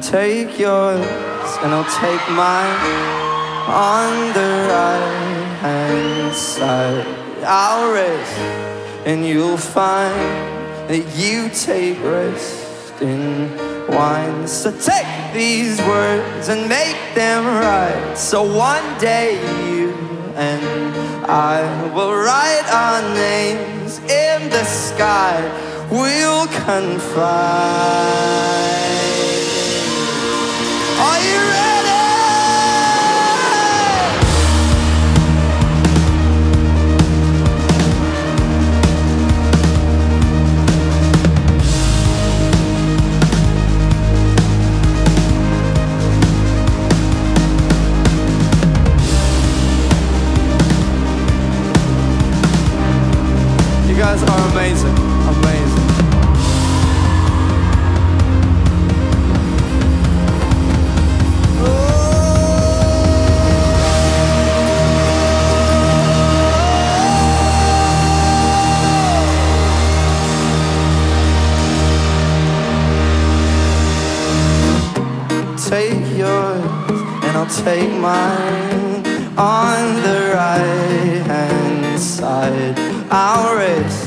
take yours and I'll take mine on the right hand side. I'll rest and you'll find that you take rest in wine. So take these words and make them right. So one day you and I will write our names in the sky. We'll confide. Amazing, amazing. Take yours and I'll take mine on the right hand side. I'll rest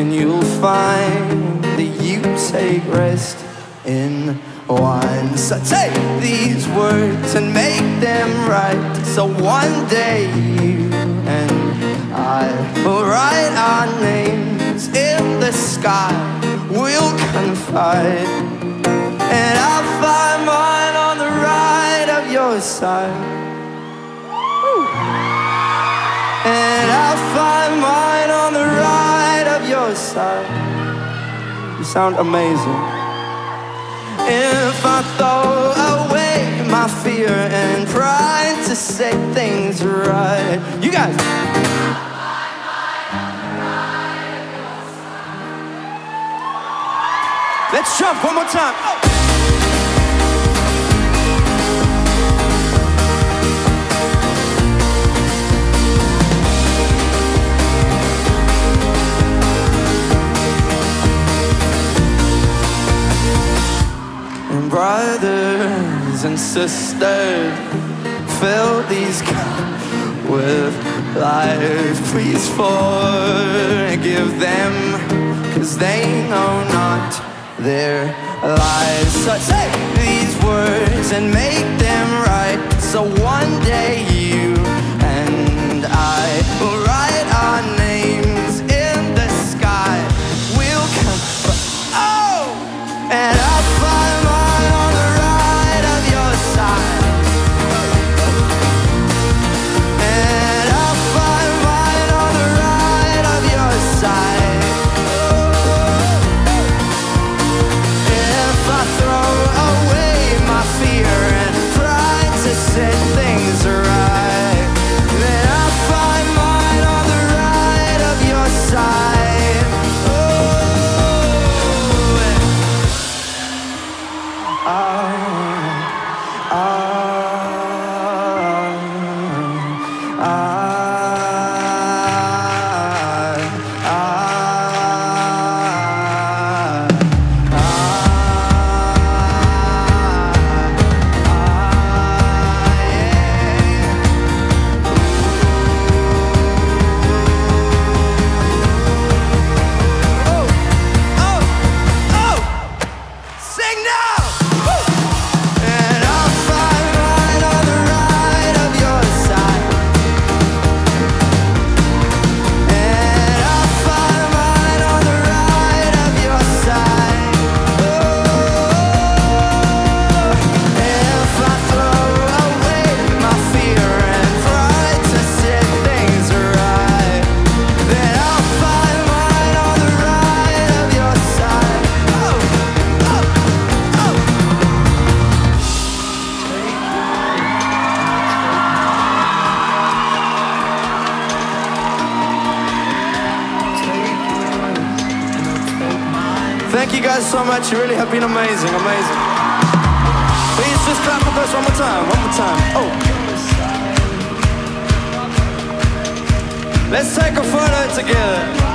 and you'll find that you take rest in wine. So take these words and make them right. So one day you and I will write our names in the sky. We'll confide. You sound amazing. If I throw away my fear and pride to set things right, you guys. Let's jump one more time. Oh. And fill these cups with life. Please forgive them, cause they know not their lives. So take these words and make Thank you guys so much. You really have been amazing, amazing. Please just clap for us one more time, one more time. Oh. Let's take a photo together.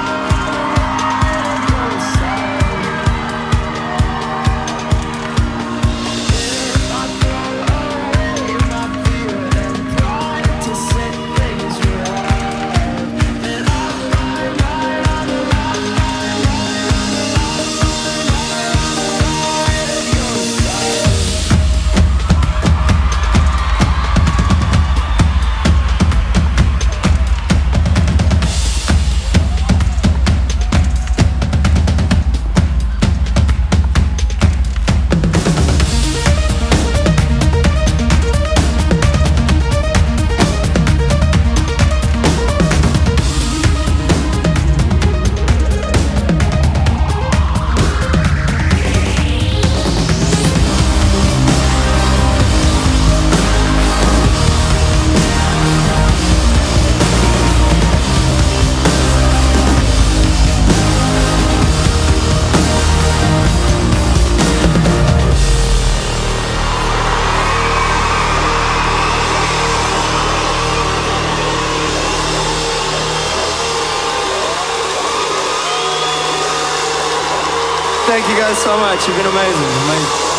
Thank you guys so much. You've been amazing. amazing.